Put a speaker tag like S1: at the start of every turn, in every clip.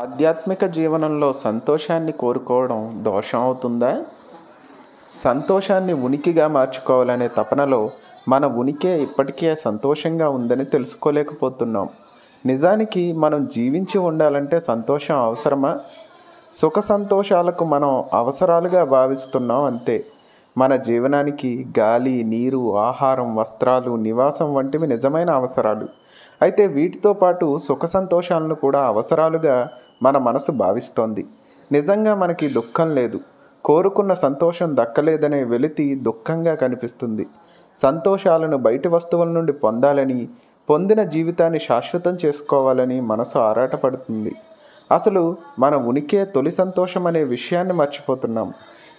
S1: ఆధ్యాత్మిక జీవనంలో సంతోషాన్ని కోరుకోవడం దోషం అవుతుందా? సంతోషాన్ని ఉనికిగా మార్చుకోవాలనే తపనలో మన ఉనికే ఇప్పటికే సంతోషంగా ఉందని తెలుసుకోలేకపోతున్నాం. నిజానికి మనం జీవించి ఉండాలంటే సంతోషం అవసరమా? సుఖ సంతోషాలకు మనం అవసరాలుగా భావిస్తున్నాం అంతే. మన జీవనానికి గాలి నీరు ఆహారం వస్త్రాలు నివాసం వంటివి నిజమైన అవసరాలు. అయితే వీటితో పాటు సుఖ సంతోషాలను కూడా అవసరాలుగా మన మనసు భావిస్తోంది. నిజంగా మనకి దుఃఖం లేదు. కోరుకున్న సంతోషం దక్కలేదనే వెలితి దుఃఖంగా కనిపిస్తుంది. సంతోషాలను బయటి వస్తువుల నుండి పొందాలని పొందిన జీవితాన్ని శాశ్వతం చేసుకోవాలని మనసు ఆరాటపడుతుంది. అసలు మన ఉనికే తొలి సంతోషం అనే విషయాన్ని మర్చిపోతున్నాం.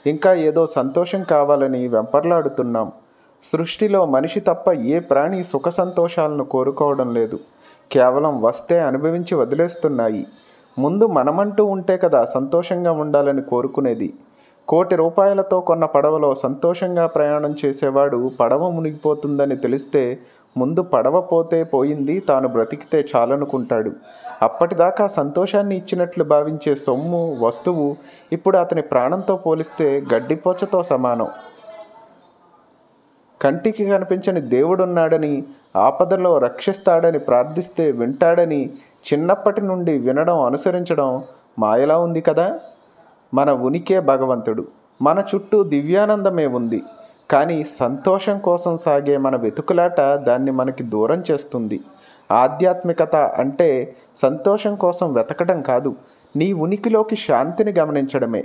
S1: ఇంకా ఏదో సంతోషం కావాలని వెంపర్లాడుతున్నాం. సృష్టిలో మనిషి తప్ప ఏ ప్రాణి సుఖ సంతోషాలను కోరుకోవడం లేదు. కేవలం వస్తే అనుభవించి వదిలేస్తున్నాయి. ముందు మనమంటూ ఉంటే కదా సంతోషంగా ఉండాలని కోరుకునేది. కోటి రూపాయలతో కొన్న పడవలో సంతోషంగా ప్రయాణం చేసేవాడు పడవ మునిగిపోతుందని తెలిస్తే ముందు పడవ పోతే పోయింది తాను బ్రతికితే చాలనుకుంటాడు. అప్పటిదాకా సంతోషాన్ని ఇచ్చినట్లు భావించే సొమ్ము వస్తువు ఇప్పుడు అతని ప్రాణంతో పోలిస్తే గడ్డిపోచతో సమానం. కంటికి కనిపించని దేవుడున్నాడని ఆపదలో రక్షిస్తాడని ప్రార్థిస్తే వింటాడని చిన్నప్పటి నుండి వినడం అనుసరించడం మాయలా ఉంది కదా? మన ఉనికే భగవంతుడు. మన చుట్టూ దివ్యానందమే ఉంది. కానీ సంతోషం కోసం సాగే మన వెతుకులాట దాన్ని మనకి దూరం చేస్తుంది. ఆధ్యాత్మికత అంటే సంతోషం కోసం వెతకడం కాదు నీ ఉనికిలోకి శాంతిని గమనించడమే.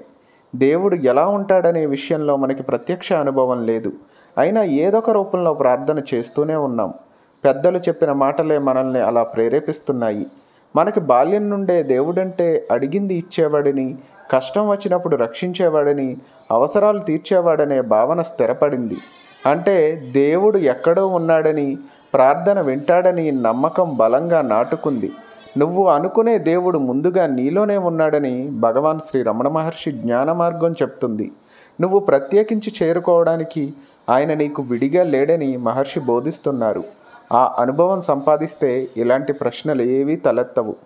S1: దేవుడు ఎలా ఉంటాడనే విషయంలో మనకి ప్రత్యక్ష అనుభవం లేదు. అయినా ఏదొక రూపంలో ప్రార్థన చేస్తూనే ఉన్నాం. పెద్దలు చెప్పిన మాటలే మనల్ని అలా ప్రేరేపిస్తున్నాయి. మనకి బాల్యం నుండే దేవుడంటే అడిగింది ఇచ్చేవాడని కష్టం వచ్చినప్పుడు రక్షించేవాడని అవసరాలు తీర్చేవాడనే భావన స్థిరపడింది. అంటే దేవుడు ఎక్కడో ఉన్నాడని ప్రార్థన వింటాడని నమ్మకం బలంగా నాటుకుంది. నువ్వు అనుకునే దేవుడు ముందుగా నీలోనే ఉన్నాడని భగవాన్ శ్రీ రమణ మహర్షి జ్ఞాన మార్గం చెప్తుంది. నువ్వు ప్రత్యేకించి చేరుకోవడానికి ఆయన నీకు విడిగా లేడని మహర్షి బోధిస్తున్నారు. ఆ అనుభవం సంపాదిస్తే ఇలాంటి ప్రశ్నలు ఏవీ తలెత్తవు.